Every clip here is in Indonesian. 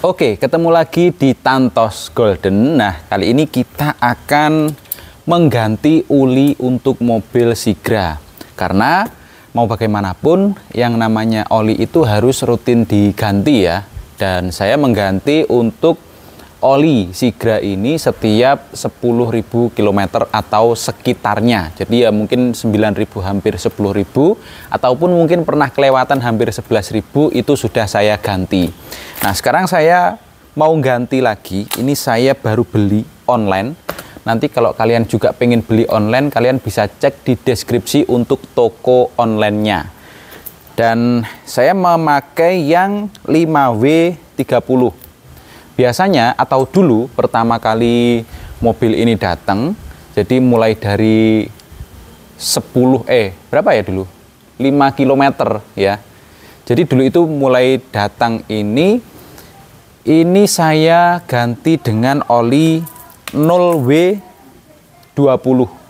Oke, ketemu lagi di Tantos Golden. Nah, kali ini kita akan mengganti uli untuk mobil Sigra. Karena mau bagaimanapun yang namanya oli itu harus rutin diganti ya. Dan saya mengganti untuk oli Sigra ini setiap 10.000 km atau sekitarnya. Jadi ya mungkin 9.000 hampir 10.000 ataupun mungkin pernah kelewatan hampir 11.000 itu sudah saya ganti. Nah, sekarang saya mau ganti lagi. Ini saya baru beli online. Nanti kalau kalian juga pengen beli online, kalian bisa cek di deskripsi untuk toko online-nya. Dan saya memakai yang 5W30 biasanya atau dulu pertama kali mobil ini datang jadi mulai dari 10 eh berapa ya dulu? 5 km ya. Jadi dulu itu mulai datang ini ini saya ganti dengan oli 0W20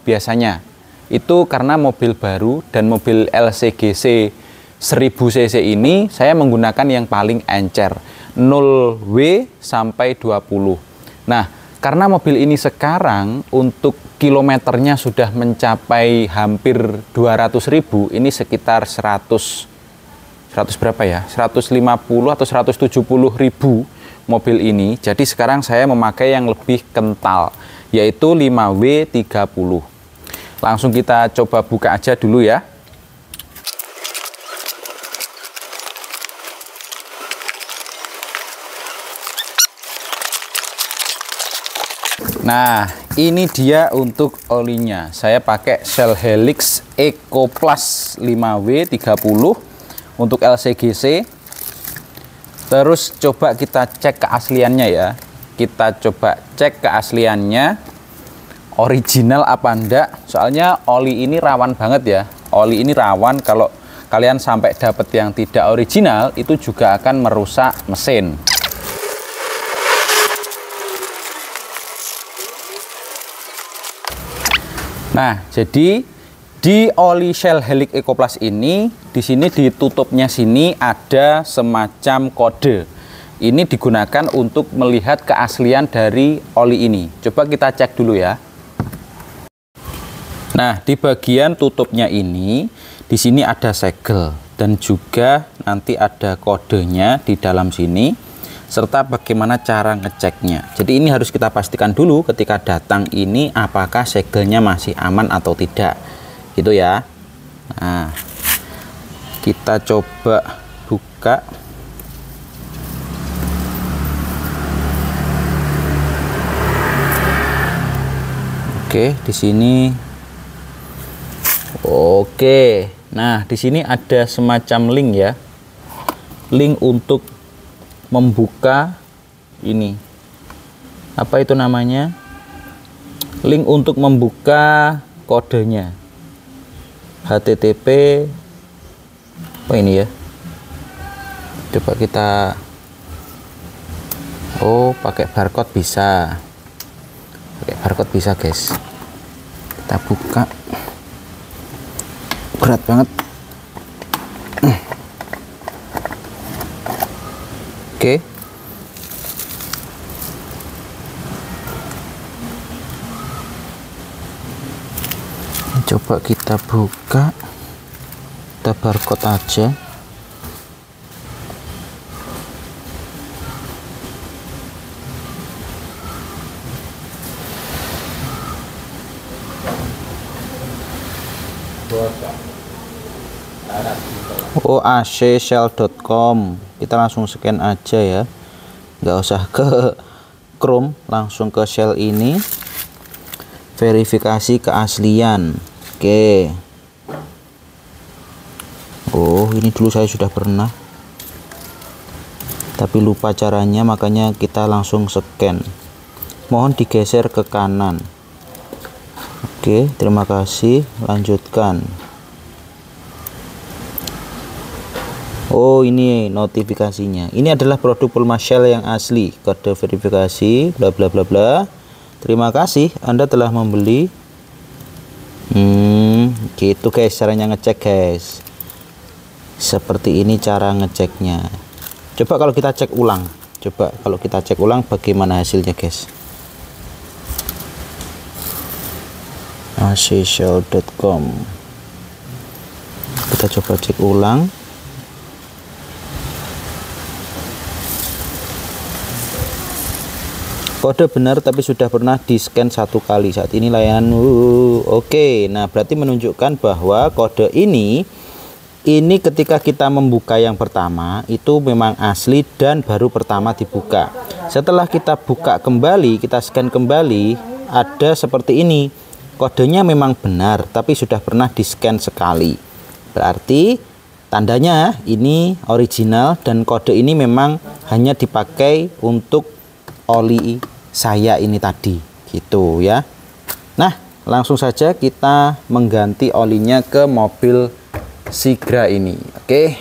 biasanya. Itu karena mobil baru dan mobil LCGC 1000 cc ini saya menggunakan yang paling encer 0W sampai 20. Nah, karena mobil ini sekarang untuk kilometernya sudah mencapai hampir 200.000, ini sekitar 100 100 berapa ya? 150 atau 170 ribu mobil ini. Jadi sekarang saya memakai yang lebih kental, yaitu 5W30. Langsung kita coba buka aja dulu ya. Nah, ini dia untuk olinya. Saya pakai Shell Helix Eco Plus 5W30 untuk LCGC. Terus coba kita cek keasliannya ya. Kita coba cek keasliannya original apa enggak. Soalnya oli ini rawan banget ya. Oli ini rawan kalau kalian sampai dapat yang tidak original itu juga akan merusak mesin. Nah, jadi di oli Shell Helix EcoPlus ini, di sini ditutupnya sini ada semacam kode. Ini digunakan untuk melihat keaslian dari oli ini. Coba kita cek dulu ya. Nah, di bagian tutupnya ini, di sini ada segel dan juga nanti ada kodenya di dalam sini serta bagaimana cara ngeceknya. Jadi ini harus kita pastikan dulu ketika datang ini apakah segelnya masih aman atau tidak. Gitu ya. Nah, kita coba buka. Oke, di sini Oke. Nah, di sini ada semacam link ya. Link untuk membuka ini. Apa itu namanya? Link untuk membuka kodenya. HTTP apa ini ya. Coba kita oh pakai barcode bisa. Pakai barcode bisa guys. Kita buka. Berat banget Oke. Coba kita buka. Kita barcode aja. oacshell.com kita langsung scan aja ya nggak usah ke Chrome langsung ke shell ini verifikasi keaslian oke Oh ini dulu saya sudah pernah tapi lupa caranya makanya kita langsung scan mohon digeser ke kanan Oke terima kasih lanjutkan Oh ini notifikasinya. Ini adalah produk Pulma Shell yang asli. Kode verifikasi bla bla bla bla. Terima kasih Anda telah membeli. Hmm gitu guys. Caranya ngecek guys. Seperti ini cara ngeceknya. Coba kalau kita cek ulang. Coba kalau kita cek ulang bagaimana hasilnya guys? Acshell.com kita coba cek ulang kode benar tapi sudah pernah di scan satu kali. Saat ini layanan oke okay. nah berarti menunjukkan bahwa kode ini ini ketika kita membuka yang pertama itu memang asli dan baru pertama dibuka. Setelah kita buka kembali kita scan kembali ada seperti ini. Kodenya memang benar tapi sudah pernah di scan sekali. Berarti tandanya ini original dan kode ini memang hanya dipakai untuk oli saya ini tadi gitu ya nah langsung saja kita mengganti olinya ke mobil Sigra ini. Oke.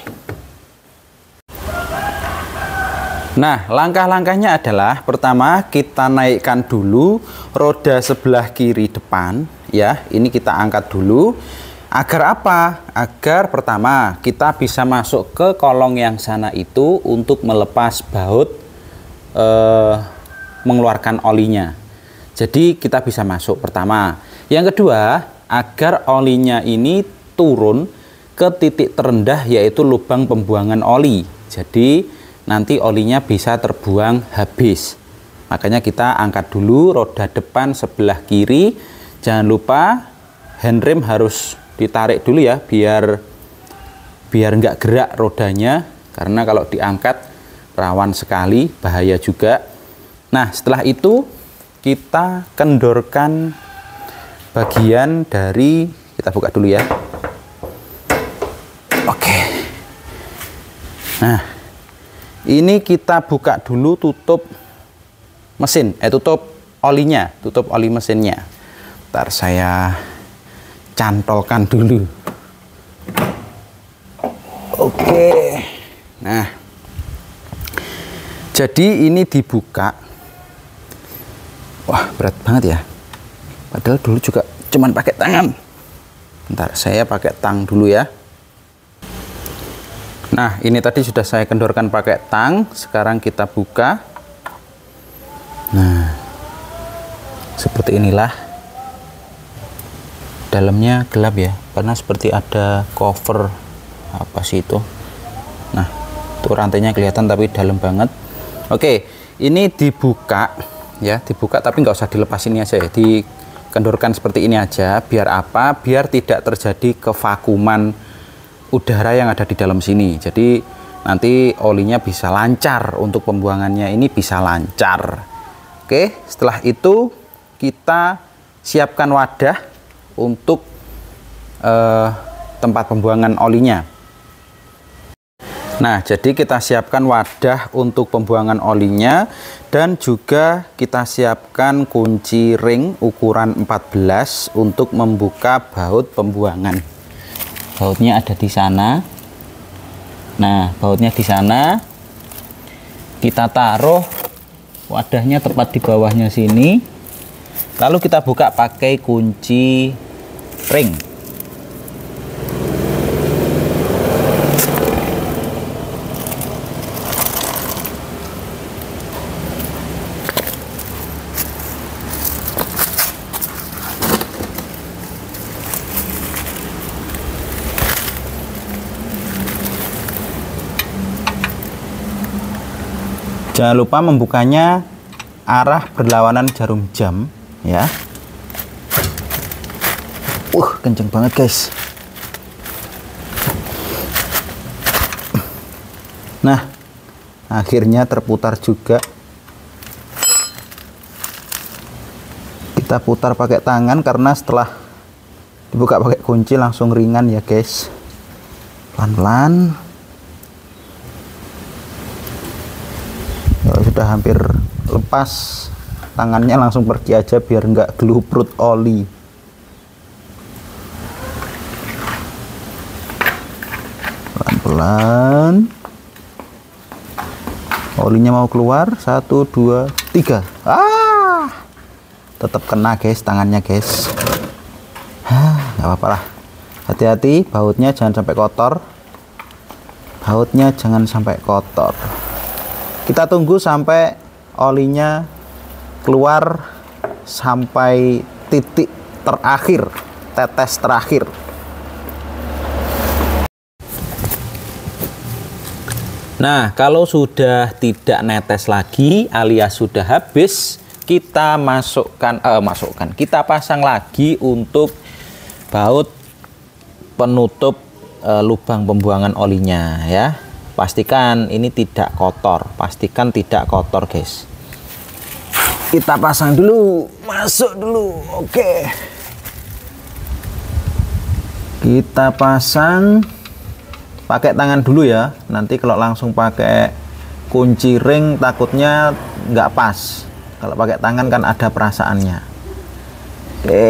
Nah, langkah-langkahnya adalah pertama kita naikkan dulu roda sebelah kiri depan ya. Ini kita angkat dulu. Agar apa? Agar pertama kita bisa masuk ke kolong yang sana itu untuk melepas baut eh, mengeluarkan olinya. Jadi kita bisa masuk pertama. Yang kedua, agar olinya ini turun ke titik terendah yaitu lubang pembuangan oli. Jadi nanti olinya bisa terbuang habis. Makanya kita angkat dulu roda depan sebelah kiri. Jangan lupa handrem harus ditarik dulu ya biar biar nggak gerak rodanya karena kalau diangkat rawan sekali bahaya juga. Nah setelah itu kita kendorkan bagian dari kita buka dulu ya Nah, ini kita buka dulu tutup mesin, eh tutup olinya, tutup oli mesinnya. Ntar saya cantolkan dulu. Oke. Nah. Jadi ini dibuka. Wah, berat banget ya. Padahal dulu juga cuman pakai tangan. Ntar saya pakai tang dulu ya. Nah, ini tadi sudah saya kendorkan pakai tang. Sekarang kita buka. Nah, seperti inilah. Dalamnya gelap ya, karena seperti ada cover apa sih itu. Nah, itu rantainya kelihatan tapi dalam banget. Oke, ini dibuka ya, dibuka tapi nggak usah dilepas ini aja ya, dikendorkan seperti ini aja. Biar apa? Biar tidak terjadi kevakuman udara yang ada di dalam sini. Jadi nanti olinya bisa lancar untuk pembuangannya ini bisa lancar. Oke, setelah itu kita siapkan wadah untuk eh, tempat pembuangan olinya. Nah, jadi kita siapkan wadah untuk pembuangan olinya dan juga kita siapkan kunci ring ukuran 14 untuk membuka baut pembuangan. Bautnya ada di sana. Nah bautnya di sana. Kita taruh wadahnya tepat di bawahnya sini. Lalu kita buka pakai kunci ring jangan lupa membukanya arah berlawanan jarum jam ya. Uh kenceng banget guys. Nah akhirnya terputar juga. Kita putar pakai tangan karena setelah dibuka pakai kunci langsung ringan ya guys. Pelan-pelan udah hampir lepas tangannya langsung pergi aja biar nggak geluprut oli. Pelan-pelan. Olinya mau keluar. Satu dua tiga. Ah! Tetap kena guys tangannya guys. Nggak apa-apa lah. Hati-hati bautnya jangan sampai kotor. Bautnya jangan sampai kotor kita tunggu sampai olinya keluar sampai titik terakhir tetes terakhir Nah, kalau sudah tidak netes lagi alias sudah habis, kita masukkan eh, masukkan. Kita pasang lagi untuk baut penutup eh, lubang pembuangan olinya ya. Pastikan ini tidak kotor, pastikan tidak kotor, guys. Kita pasang dulu, masuk dulu. Oke. Kita pasang pakai tangan dulu ya nanti kalau langsung pakai kunci ring takutnya nggak pas kalau pakai tangan kan ada perasaannya oke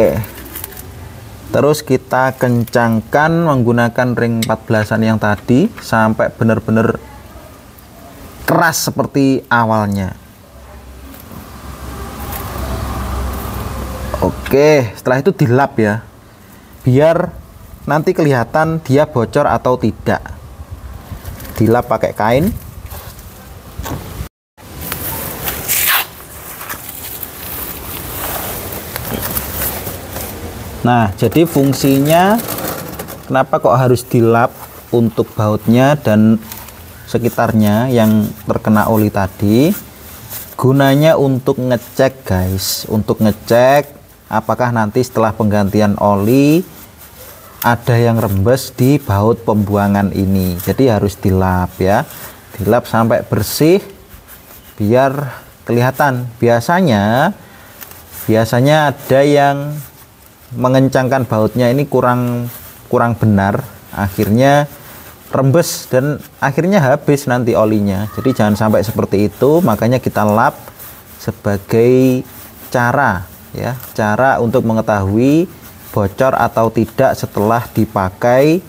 terus kita kencangkan menggunakan ring 14an yang tadi sampai benar-benar keras seperti awalnya. Oke setelah itu dilap ya biar nanti kelihatan dia bocor atau tidak. Dilap pakai kain nah jadi fungsinya kenapa kok harus dilap untuk bautnya dan sekitarnya yang terkena oli tadi? Gunanya untuk ngecek guys. Untuk ngecek apakah nanti setelah penggantian oli ada yang rembes di baut pembuangan ini. Jadi harus dilap ya. Dilap sampai bersih biar kelihatan. Biasanya biasanya ada yang mengencangkan bautnya ini kurang kurang benar. Akhirnya rembes dan akhirnya habis nanti olinya. Jadi jangan sampai seperti itu. Makanya kita lap sebagai cara ya. Cara untuk mengetahui bocor atau tidak setelah dipakai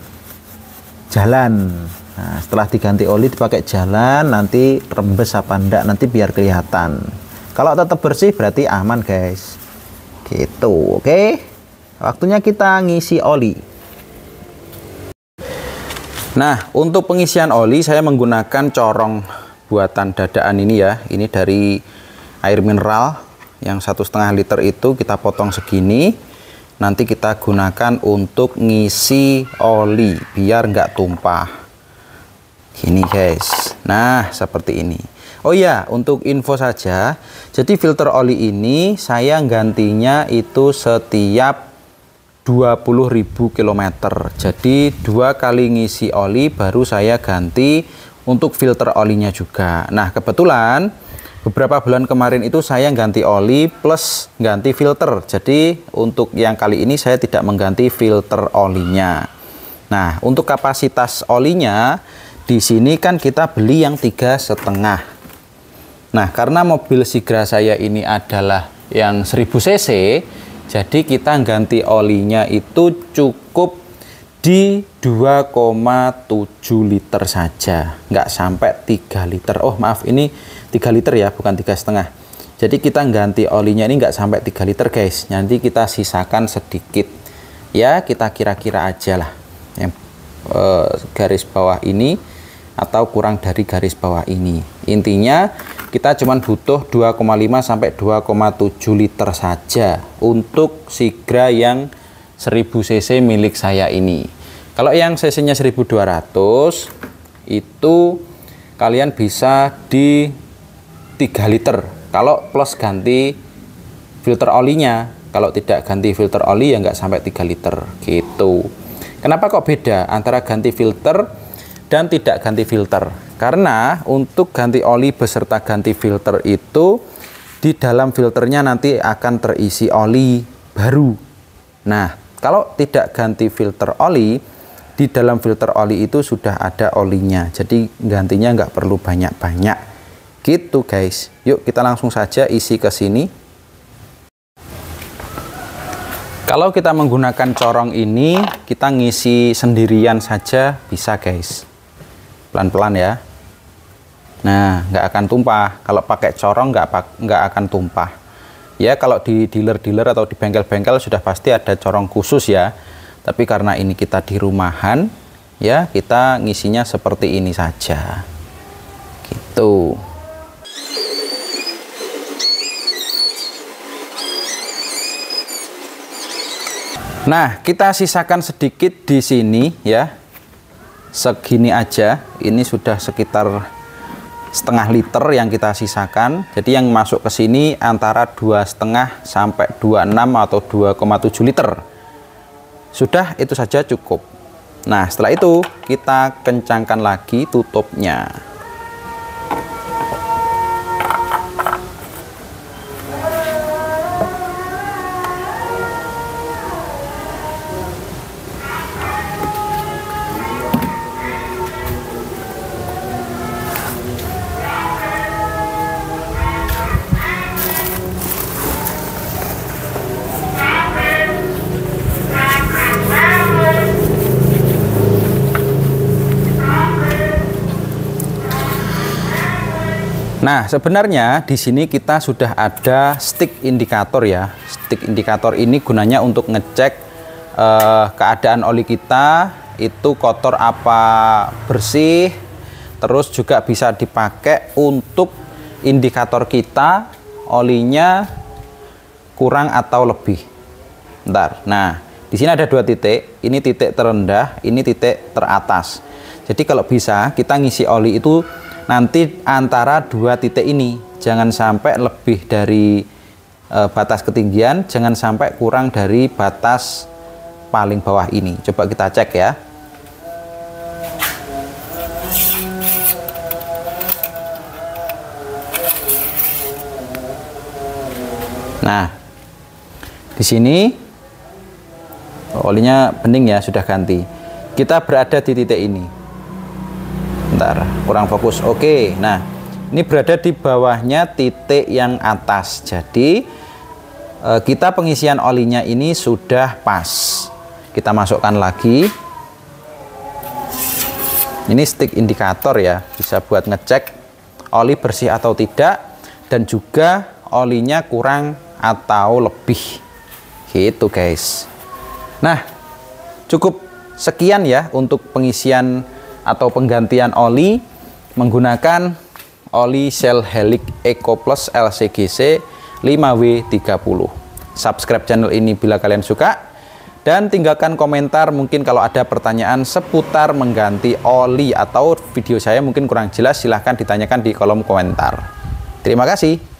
jalan. Nah, setelah diganti oli dipakai jalan nanti rembes apa enggak nanti biar kelihatan. Kalau tetap bersih berarti aman guys. Gitu oke? okay? Waktunya kita ngisi oli. Nah untuk pengisian oli saya menggunakan corong buatan dadaan ini ya. Ini dari air mineral yang satu setengah liter itu kita potong segini. Nanti kita gunakan untuk ngisi oli biar nggak tumpah. Ini guys. Nah seperti ini. Oh ya untuk info saja. Jadi filter oli ini saya gantinya itu setiap 20.000 km jadi dua kali ngisi oli baru saya ganti untuk filter olinya juga. Nah kebetulan beberapa bulan kemarin itu saya ganti oli plus ganti filter. Jadi untuk yang kali ini saya tidak mengganti filter olinya. Nah untuk kapasitas olinya di sini kan kita beli yang tiga setengah. Nah karena mobil Sigra saya ini adalah yang 1000 cc jadi kita ganti olinya itu cukup di 2,7 liter saja. Nggak sampai 3 liter. Oh maaf ini 3 liter ya bukan tiga setengah. Jadi kita ganti olinya ini nggak sampai 3 liter guys. Nanti kita sisakan sedikit. Ya kita kira-kira aja lah. Yang eh, garis bawah ini atau kurang dari garis bawah ini. Intinya kita cuma butuh 2,5 sampai 2,7 liter saja untuk Sigra yang 1000 cc milik saya ini. Kalau yang cc nya 1200 itu kalian bisa di 3 liter. Kalau plus ganti filter olinya kalau tidak ganti filter oli ya nggak sampai 3 liter gitu. Kenapa kok beda antara ganti filter dan tidak ganti filter karena untuk ganti oli beserta ganti filter itu di dalam filternya nanti akan terisi oli baru nah kalau tidak ganti filter oli di dalam filter oli itu sudah ada olinya jadi gantinya nggak perlu banyak-banyak Gitu guys. Yuk kita langsung saja isi ke sini. Kalau kita menggunakan corong ini, kita ngisi sendirian saja bisa guys pelan-pelan ya. Nah nggak akan tumpah. Kalau pakai corong nggak nggak akan tumpah. Ya kalau di dealer-dealer atau di bengkel-bengkel sudah pasti ada corong khusus ya. Tapi karena ini kita di rumahan ya kita ngisinya seperti ini saja. Gitu. Nah, kita sisakan sedikit di sini ya. Segini aja. Ini sudah sekitar setengah liter yang kita sisakan. Jadi yang masuk ke sini antara dua setengah sampai 26 atau 2,7 liter. Sudah itu saja cukup. Nah, setelah itu kita kencangkan lagi tutupnya. Nah, sebenarnya di sini kita sudah ada stick indikator ya. Stick indikator ini gunanya untuk ngecek uh, keadaan oli kita itu kotor apa bersih. Terus juga bisa dipakai untuk indikator kita olinya kurang atau lebih. Ntar. Nah, di sini ada dua titik. Ini titik terendah, ini titik teratas. Jadi kalau bisa kita ngisi oli itu nanti antara dua titik ini jangan sampai lebih dari e, batas ketinggian jangan sampai kurang dari batas paling bawah ini. Coba kita cek ya. Nah di sini olinya bening ya sudah ganti. Kita berada di titik ini. Bentar kurang fokus. Oke nah ini berada di bawahnya titik yang atas. Jadi eh, kita pengisian olinya ini sudah pas. Kita masukkan lagi. Ini stick indikator ya bisa buat ngecek oli bersih atau tidak dan juga olinya kurang atau lebih. Gitu guys. Nah cukup sekian ya untuk pengisian atau penggantian oli menggunakan oli Shell Helix Eco Plus LCGC 5W30. Subscribe channel ini bila kalian suka dan tinggalkan komentar mungkin kalau ada pertanyaan seputar mengganti oli atau video saya mungkin kurang jelas silahkan ditanyakan di kolom komentar. Terima kasih.